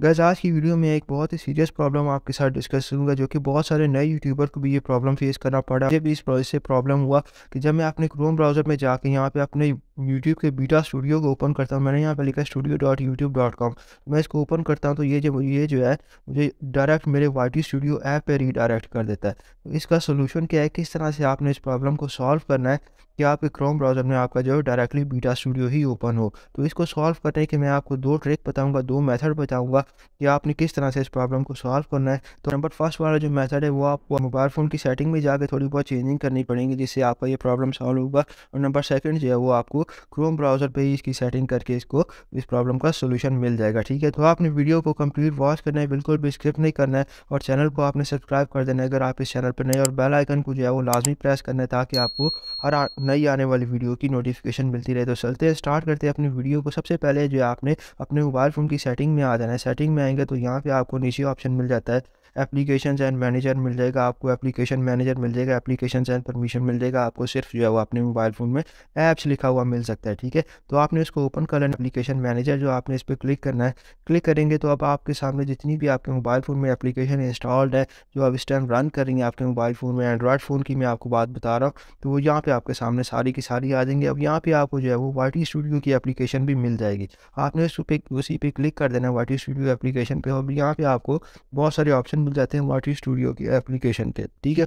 Gas आज की video में एक बहुत ही सीरियस प्रॉब्लम आपके साथ डिस्कस करूँगा, जो कि बहुत सारे नए यूट्यूबर को भी ये प्रॉब्लम फेस करना पड़ा। मुझे भी इस से प्रॉब्लम हुआ कि जब मैं अपने क्रोम ब्राउज़र में जाकर यहाँ पे अपने यूट्यूब के बीटा स्टूडियो को ओपन करता हूँ। मैंने यहाँ पे लिखा studio dot YouTube dot com मैं इसको ओपन करता हूँ तो ये जो ये जो है, मुझे डायरेक्ट मेरे YT स्टूडियो ऐप पर रीडायरेक्ट कर देता है। तो इसका सोल्यूशन क्या है? किस तरह से आपने इस प्रॉब्लम को सॉल्व करना है कि आपके क्रोम ब्राउज़र में आपका जो है डायरेक्टली बीटा स्टूडियो ही ओपन हो? तो इसको सॉल्व करने के मैं आपको दो ट्रिक बताऊँगा, दो मेथड बताऊँगा कि आपने किस तरह से इस प्रॉब्लम को सॉल्व करना है। तो नंबर फ़र्स्ट वाला जो मेथड है वो आपको मोबाइल फ़ोन की सेटिंग में जाकर थोड़ी बहुत चेंजिंग करनी पड़ेगी, जिससे आपका ये प्रॉब्लम सॉल्व होगा। और नंबर सेकेंड जो है वो आपको क्रोम ब्राउज़र पर ही इसकी सेटिंग करके इसको इस प्रॉब्लम का सोल्यूशन मिल जाएगा, ठीक है? तो आपने वीडियो को कंप्लीट वॉच करना है, बिल्कुल भी स्क्रिप्ट नहीं करना है और चैनल को आपने सब्सक्राइब कर देना है। अगर आप इस चैनल पर नए और बेल आइकन को जो है वो लाजमी प्रेस करना है ताकि आपको हर नई आने वाली वीडियो की नोटिफिकेशन मिलती रहे। तो चलते हैं स्टार्ट करते हैं अपनी वीडियो को। सबसे पहले जो है आपने अपने मोबाइल फ़ोन की सेटिंग में आ जाना है। सेटिंग में आएँगे तो यहाँ पर आपको नीचे ऑप्शन मिल जाता है। एप्लीकेशन एंड मैनेजर मिल जाएगा, आपको एप्लीकेशन मैनेजर मिल जाएगा एप्लीकेशन एंड परमिशन मिल जाएगा, आपको सिर्फ़ जो है वो अपने मोबाइल फ़ोन में ऐप्स लिखा हुआ मिल सकता है, ठीक है? तो आपने इसको ओपन कर लेना एप्लीकेशन मैनेजर जो आपने इस पर क्लिक करना है क्लिक करेंगे तो अब आपके सामने जितनी भी आपके मोबाइल फ़ोन में एप्लीकेशन इंस्टॉल्ड है, जो अब इस टाइम रन करेंगे आपके मोबाइल फ़ोन में एंड्रॉयड फ़ोन की मैं आपको बात बता रहा हूँ तो वो यहाँ पर आपके सामने सारी की सारी आ जाएँगे। अब यहाँ पर आपको जो है वो वाई स्टूडियो की एप्लीकेशन भी मिल जाएगी। आपने उस पर उसी पर क्लिक कर देना है वाई स्टूडियो एप्लीकेशन पर अब यहाँ पर आपको बहुत सारे ऑप्शन मिल जाते हैं वाई स्टूडियो की एप्लीकेशन के, ठीक है?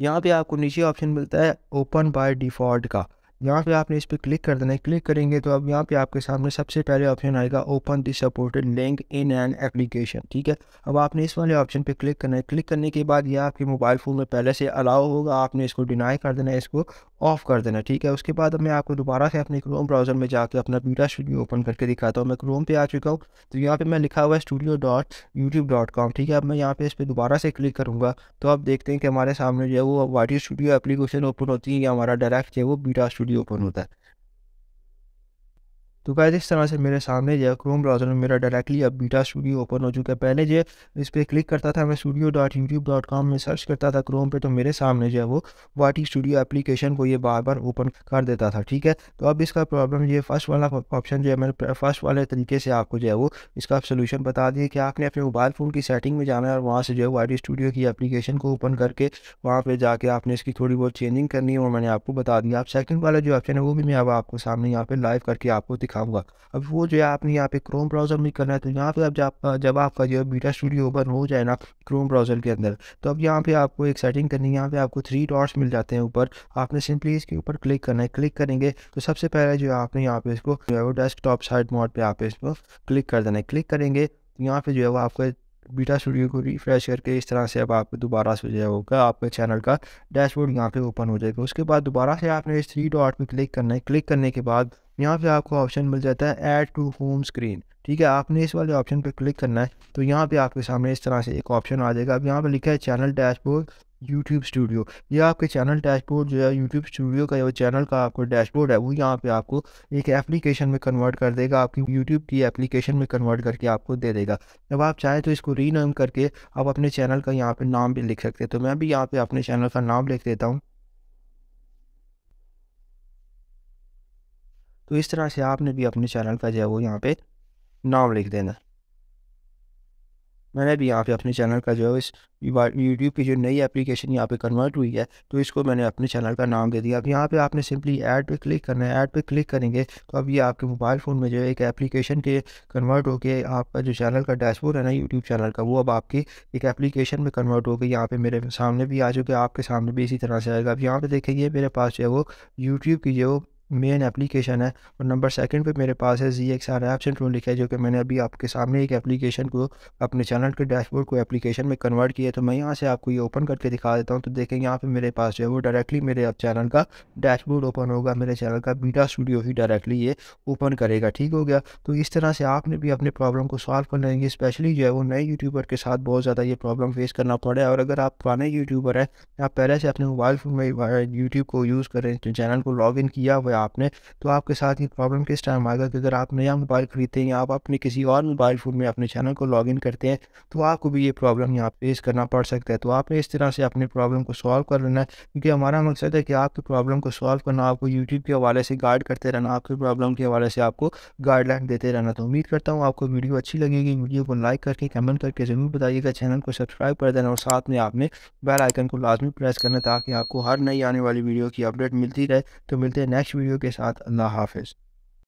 यहाँ पे आपको नीचे ऑप्शन मिलता है ओपन बाय डिफ़ॉल्ट का। यहाँ पे आपने इस पर क्लिक कर देना है। क्लिक करेंगे तो अब यहाँ पे आपके सामने सबसे पहले ऑप्शन आएगा open this supported link in an application ठीक है? अब आपने इस वाले ऑप्शन पे क्लिक करना है। क्लिक करने के बाद ये आपके मोबाइल फ़ोन में पहले से अलाउ होगा। आपने इसको डिनाई कर देना है इसको। ऑफ़ कर देना, ठीक है? उसके बाद मैं आपको दोबारा से अपने क्रोम ब्राउज़र में जाकर अपना बीटा स्टूडियो ओपन करके दिखाता हूँ। मैं क्रोम पे आ चुका हूँ तो यहाँ पे मैं लिखा हुआ है studio dot YouTube dot com ठीक है? अब मैं यहाँ पे इस पर दोबारा से क्लिक करूँगा तो आप देखते हैं कि हमारे सामने जो है वो वाटी स्टूडियो एप्लीकेशन ओपन होती है या हमारा डायरेक्ट जो है वो बीटा स्टूडियो ओपन होता है। तो गाइस इस तरह से मेरे सामने जो है क्रोम ब्राउज़र में मेरा डायरेक्टली अब बीटा स्टूडियो ओपन हो चुका है। पहले जो इस पर क्लिक करता था, मैं studio dot YouTube dot com में सर्च करता था क्रोम पे तो मेरे सामने जो है वो वाटी स्टूडियो एप्लीकेशन को ये बार बार ओपन कर देता था, ठीक है? तो अब इसका प्रॉब्लम ये फ़र्स्ट वाला ऑप्शन जो है, मैंने फ़र्स्ट वाले तरीके से आपको जो है वो इसका सोल्यूशन बता दिया कि आपने अपने मोबाइल फ़ोन की सेटिंग में जाना है और वहाँ से जो है वाटी स्टूडियो की एप्लीकेशन को ओपन करके वहाँ पर जाके आपने इसकी थोड़ी बहुत चेंजिंग करनी है और मैंने आपको बता दिया। आप सेकेंड वाला जो ऑप्शन है, वो भी मैं अब आपको सामने यहाँ पर लाइव करके आपको दिखाऊँगा अब वो जो है, आपने यहाँ पे क्रोम ब्राउज़र में करना है तो यहाँ पे अब जब जब आपका जो है बीटा स्टूडियो ओपन हो जाए ना क्रोम ब्राउज़र के अंदर तो अब यहाँ पे आपको एक सेटिंग करनी है। यहाँ पे आपको थ्री डॉट्स मिल जाते हैं ऊपर। आपने सिंपली इसके ऊपर क्लिक करना है। क्लिक करेंगे तो सबसे पहले जो है, आपने यहाँ पे इसको जो है वो डेस्कटॉप साइड मोड पर आप इसको क्लिक कर देना है। क्लिक करेंगे तो यहाँ पे जो है वो आपको बीटा स्टूडियो को रिफ्रेश करके इस तरह से अब आप दोबारा से जो होगा आपके चैनल का डैशबोर्ड यहाँ पे ओपन हो जाएगा। उसके बाद दोबारा से आपने इस थ्री डॉट पे क्लिक करना है। क्लिक करने के बाद यहाँ पे आपको ऑप्शन मिल जाता है ऐड टू होम स्क्रीन ठीक है, आपने इस वाले ऑप्शन पर क्लिक करना है तो यहाँ पे आपके सामने इस तरह से एक ऑप्शन आ जाएगा। अब यहाँ पे लिखा है चैनल डैशबोर्ड यूट्यूब स्टूडियो ये आपके चैनल डैशबोर्ड जो है यूट्यूब स्टूडियो का जो चैनल का आपको डैशबोर्ड है, वो यहाँ पे आपको एक एप्लीकेशन में कन्वर्ट कर देगा। आपकी यूट्यूब की एप्लीकेशन में कन्वर्ट करके आपको दे देगा। जब आप चाहें तो इसको रीनेम करके आप अपने चैनल का यहाँ पे नाम भी लिख सकते हैं। तो मैं भी यहाँ पे अपने चैनल का नाम लिख देता हूँ। तो इस तरह से आपने भी अपने चैनल का जो है, वो यहाँ पे नाम लिख देना। मैंने भी यहाँ पे अपने चैनल का जो है, इस यूट्यूब की जो नई एप्लीकेशन यहाँ पे कन्वर्ट हुई है तो इसको मैंने अपने चैनल का नाम दे दिया। अब यहाँ पे आपने सिंपली ऐड पे क्लिक करना है। ऐड पे क्लिक करेंगे तो अब ये आपके मोबाइल फ़ोन में जो है, एक एप्लीकेशन के कन्वर्ट होकर आपका जो चैनल का डैशबोर्ड है ना, यूट्यूब चैनल का, वो अब आपकी एक एप्लीकेशन में कन्वर्ट हो गई यहाँ पर मेरे सामने भी आ चुके आपके सामने भी इसी तरह से आएगा। अब यहाँ पर देखेंगे मेरे पास जो है, वो यूट्यूब की जो मेन एप्लीकेशन है और नंबर सेकंड पे मेरे पास है जी एक्स आर ऐप सेंट्रो लिखा है, जो कि मैंने अभी आपके सामने एक एप्लीकेशन को, अपने चैनल के डैशबोर्ड को एप्लीकेशन में कन्वर्ट किया तो मैं यहाँ से आपको ये ओपन करके दिखा देता हूँ। तो देखें, यहाँ पे मेरे पास जो है वो डायरेक्टली मेरे अब चैनल का डैशबोर्ड ओपन होगा, मेरे चैनल का बीटा स्टूडियो ही डायरेक्टली ये ओपन करेगा। ठीक हो गया? तो इस तरह से आपने भी अपने प्रॉब्लम को सॉल्व कर लेंगे स्पेशली जो है वो नए यूट्यूबर के साथ बहुत ज़्यादा ये प्रॉब्लम फेस करना पड़े। और अगर आप पुराने यूट्यूबर हैं, आप पहले से अपने मोबाइल फ़ोन में यूट्यूब को यूज़ करें चैनल को लॉग इन किया हुआ आपने तो आपके साथ ये प्रॉब्लम किस टाइम आएगा कि अगर आप नया मोबाइल खरीदते हैं या आप अपने किसी और मोबाइल फ़ोन में अपने चैनल को लॉग इन करते हैं तो आपको भी ये प्रॉब्लम यहाँ फेस करना पड़ सकता है। तो आपने इस तरह से अपनी प्रॉब्लम को सॉल्व कर लेना है, क्योंकि हमारा मकसद है कि आपकी प्रॉब्लम को सॉल्व करना, आपको यूट्यूब के हवाले से गाइड करते रहना, आपकी प्रॉब्लम के हवाले से आपको गाइडलाइन देते रहना। तो उम्मीद करता हूँ आपको वीडियो अच्छी लगेगी। वीडियो को लाइक करके कमेंट करके ज़रूर बताइएगा। चैनल को सब्सक्राइब कर देना और साथ में आपने बेल आइकन को लाजमी प्रेस करना, ताकि आपको हर नई आने वाली वीडियो की अपडेट मिलती रहे। तो मिलते हैं नेक्स्ट वीडियो के साथ अल्लाह हाफिज़।